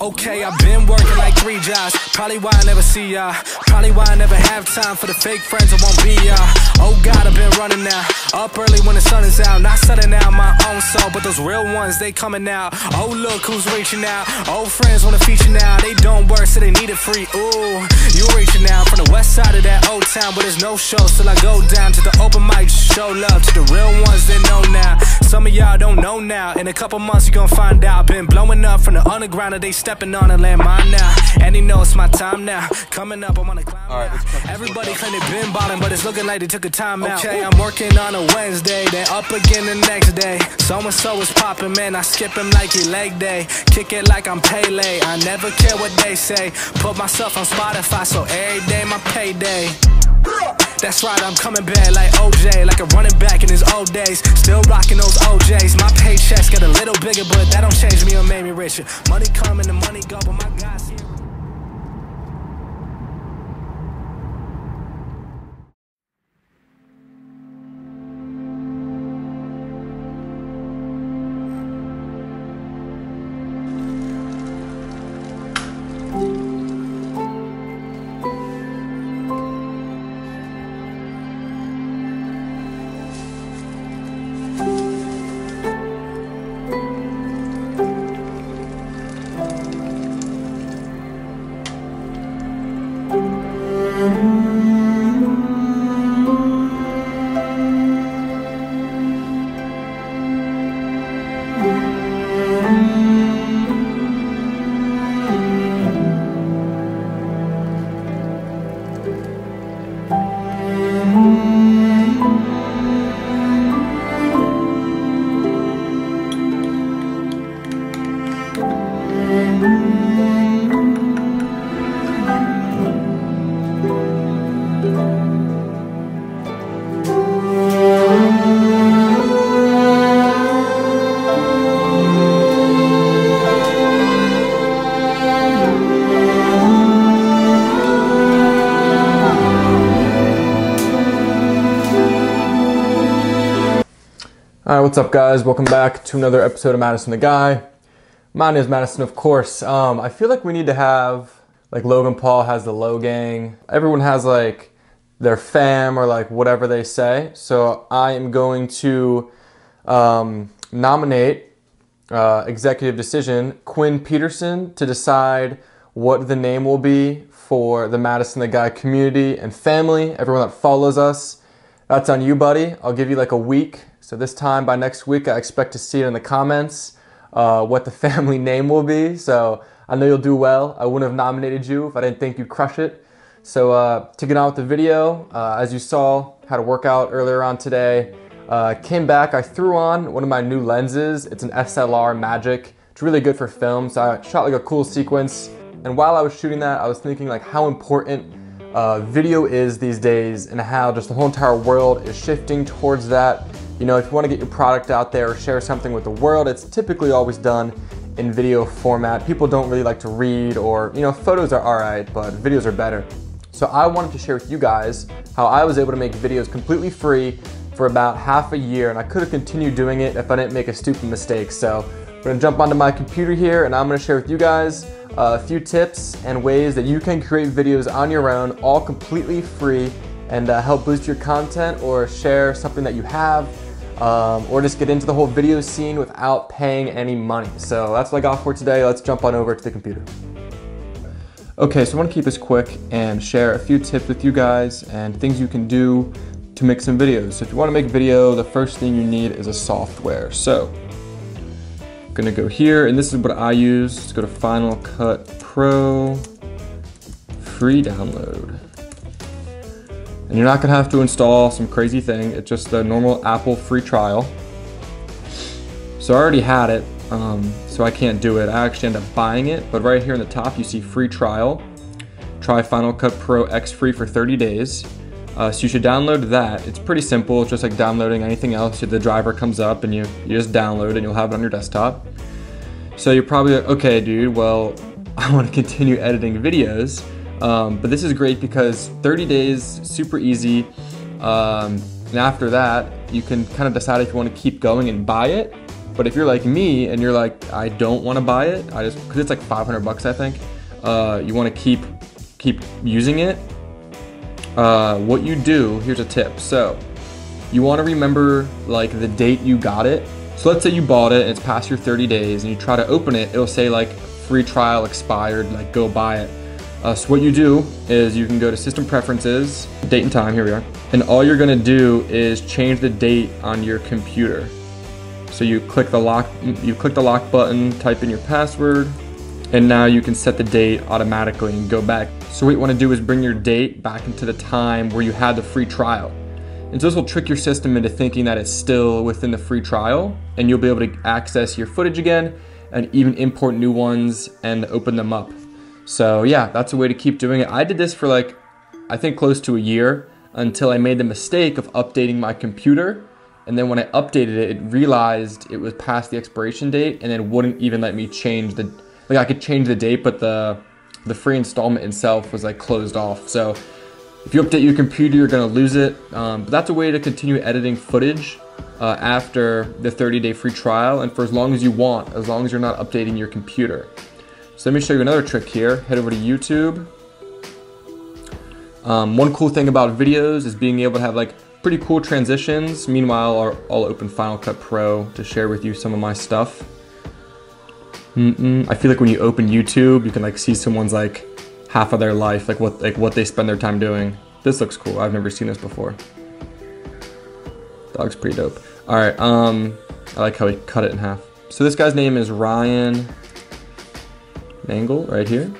Okay, I've been working like three jobs. Probably why I never see ya. Probably why I never have time for the fake friends that won't be ya. Oh God, I've been running now. Up early when the sun is out. Not setting out my own soul, but those real ones, they coming out. Oh, look who's reaching out. Old friends wanna feature now. They don't work, so they need it free. Ooh, you reaching out from the west side of that old town, but there's no show. till I go down to the open mic. Show love to the real ones that know now. Some of y'all don't know now. In a couple months, you gon' find out. Been blowing up from the underground, and they stepping on a landmine now. And he know it's my time now. Coming up, I'm on a climb right, now. Everybody claim they been ballin', but it's looking like they took a time out. Okay, I'm working on a Wednesday, then up again the next day. So and so it's poppin', man. I skip him like he leg day. Kick it like I'm Pele. I never care what they say. Put myself on Spotify, so every day my payday. That's right, I'm coming back like OJ, like a running back in his old days. Still rocking those OJs. My paychecks get a little bigger, but that don't change me or make me richer. Money coming, the money go, but my guys All right, what's up, guys? Welcome back to another episode of Madison the Guy. My name is Madison, of course. Um, I feel like we need to have like Logan Paul has the Logang. Everyone has like their fam or like whatever they say. So I am going to um, nominate uh, executive decision Quinn Peterson to decide what the name will be for the Madison the Guy community and family. Everyone that follows us. That's on you, buddy. I'll give you like a week. So this time by next week, I expect to see it in the comments uh, what the family name will be. So I know you'll do well. I wouldn't have nominated you if I didn't think you'd crush it. So uh, to get on with the video, uh, as you saw, had a workout earlier on today. Uh, came back, I threw on one of my new lenses. It's an SLR Magic. It's really good for film. So I shot like a cool sequence. And while I was shooting that, I was thinking like how important uh, video is these days and how just the whole entire world is shifting towards that. You know, if you want to get your product out there or share something with the world, it's typically always done in video format. People don't really like to read or, you know, photos are alright, but videos are better. So I wanted to share with you guys how I was able to make videos completely free for about half a year and I could have continued doing it if I didn't make a stupid mistake. So I'm gonna jump onto my computer here and I'm gonna share with you guys uh, a few tips and ways that you can create videos on your own, all completely free and uh, help boost your content or share something that you have um, or just get into the whole video scene without paying any money. So that's what I got for today. Let's jump on over to the computer. Okay, so I want to keep this quick and share a few tips with you guys and things you can do to make some videos. So if you want to make video, the first thing you need is a software. So I'm gonna go here and this is what I use. Let's go to Final Cut Pro, free download. And you're not gonna have to install some crazy thing. It's just the normal Apple free trial. So I already had it, um, so I can't do it. I actually end up buying it, but right here in the top you see free trial. Try Final Cut Pro X free for 30 days. Uh, so you should download that. It's pretty simple. It's just like downloading anything else. The driver comes up and you, you just download and you'll have it on your desktop. So you're probably like, okay, dude, well, I want to continue editing videos. Um, but this is great because 30 days, super easy. Um, and after that, you can kind of decide if you want to keep going and buy it But if you're like me and you're like, I don't want to buy it, I just because it's like 500 bucks, I think. Uh, you want to keep keep using it. Uh, what you do, here's a tip. So you want to remember like the date you got it. So let's say you bought it and it's past your 30 days and you try to open it, it'll say like free trial expired, like go buy it. Uh, so what you do is you can go to system preferences, date and time, here we are. And all you're gonna do is change the date on your computer. So you click the lock, you click the lock button, type in your password, and now you can set the date automatically and go back. So what you wanna do is bring your date back into the time where you had the free trial. And so this will trick your system into thinking that it's still within the free trial and you'll be able to access your footage again and even import new ones and open them up. So yeah, that's a way to keep doing it. I did this for like, I think close to a year until I made the mistake of updating my computer. And then when I updated it, it realized it was past the expiration date and then wouldn't even let me change the, like I could change the date, but the, the free installment itself was like closed off. So if you update your computer, you're gonna lose it. Um, but that's a way to continue editing footage uh, after the 30 day free trial and for as long as you want, as long as you're not updating your computer. So let me show you another trick here. Head over to YouTube. Um, one cool thing about videos is being able to have like pretty cool transitions. Meanwhile, I'll, open Final Cut Pro to share with you some of my stuff. Mm -mm. I feel like when you open YouTube, you can like see someone's like half of their life, like what like what they spend their time doing. This looks cool. I've never seen this before. Dog's pretty dope. All right, um, I like how he cut it in half. So this guy's name is Ryan Nangle right here.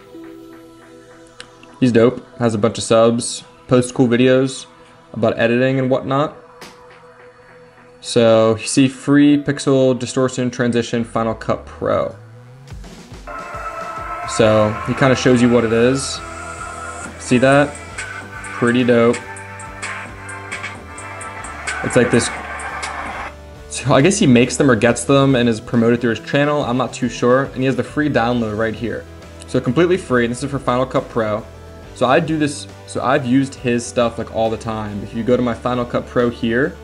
He's dope. Has a bunch of subs. Posts cool videos about editing and whatnot. So you see free pixel distortion transition Final Cut Pro. So he kind of shows you what it is. See that? Pretty dope. It's like this. So I guess he makes them or gets them and is promoted through his channel. I'm not too sure. And he has the free download right here. So completely free. This is for Final Cut Pro. So I do this. So I've used his stuff like all the time. If you go to my Final Cut Pro here,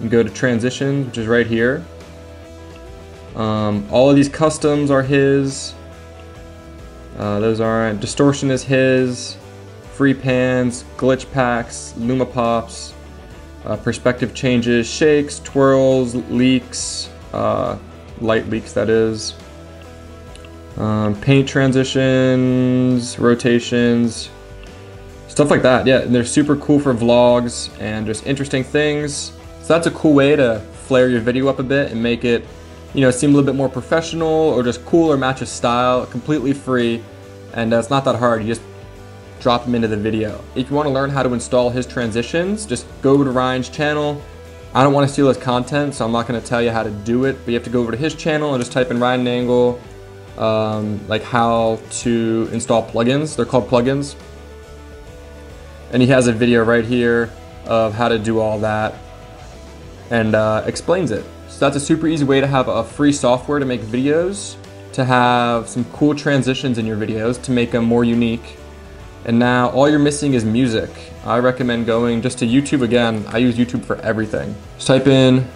and go to transitions, which is right here. Um, all of these customs are his. Uh, those aren't. Distortion is his. Free pans, glitch packs, luma pops, uh, perspective changes, shakes, twirls, leaks, uh, light leaks that is. Um, paint transitions, rotations, stuff like that. Yeah, and they're super cool for vlogs and just interesting things. So that's a cool way to flare your video up a bit and make it, you know, seem a little bit more professional or just cool or match a style, completely free. And uh, it's not that hard. You just drop them into the video. If you want to learn how to install his transitions, just go to Ryan's channel. I don't want to steal his content, so I'm not going to tell you how to do it, but you have to go over to his channel and just type in Ryan Nangle, um, like how to install plugins. They're called plugins. And he has a video right here of how to do all that and uh, explains it. So that's a super easy way to have a free software to make videos, to have some cool transitions in your videos to make them more unique. And now all you're missing is music. I recommend going just to YouTube again. I use YouTube for everything. Just type in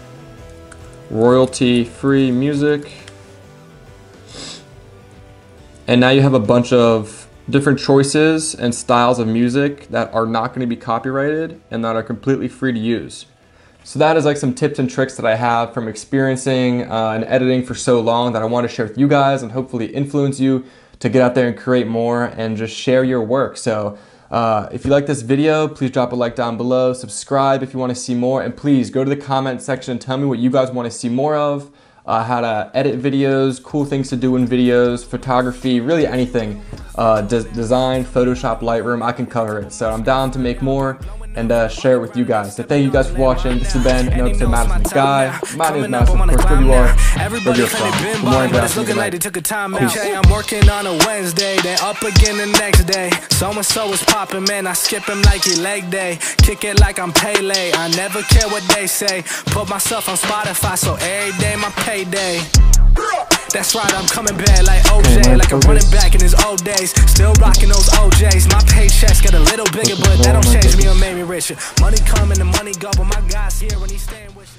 royalty free music. And now you have a bunch of different choices and styles of music that are not going to be copyrighted and that are completely free to use. So that is like some tips and tricks that I have from experiencing uh, and editing for so long that I want to share with you guys and hopefully influence you to get out there and create more and just share your work. So uh, if you like this video, please drop a like down below, subscribe if you want to see more, and please go to the comment section and tell me what you guys want to see more of uh, how to edit videos, cool things to do in videos, photography, really anything. Uh, de design, Photoshop, Lightroom, I can cover it. So I'm down to make more and uh, share it with you guys. So thank you guys for watching. This has been an episode of Madison Guy. My name is Madison, of course, where you are, where you're from. Good morning, good afternoon, like they took a time out. I'm working on a Wednesday, then up again the next day. So and so is popping, man. I skip him like he leg day. Kick it like I'm Pele. I never care what they say. Put myself on Spotify, so every day my payday. That's right, I'm coming back like OJ, like I'm running back in his old days. Still rocking those OJs. My paychecks get a little bigger, but that don't change me or make me richer. Money coming and money go, but my guy's here when he's staying with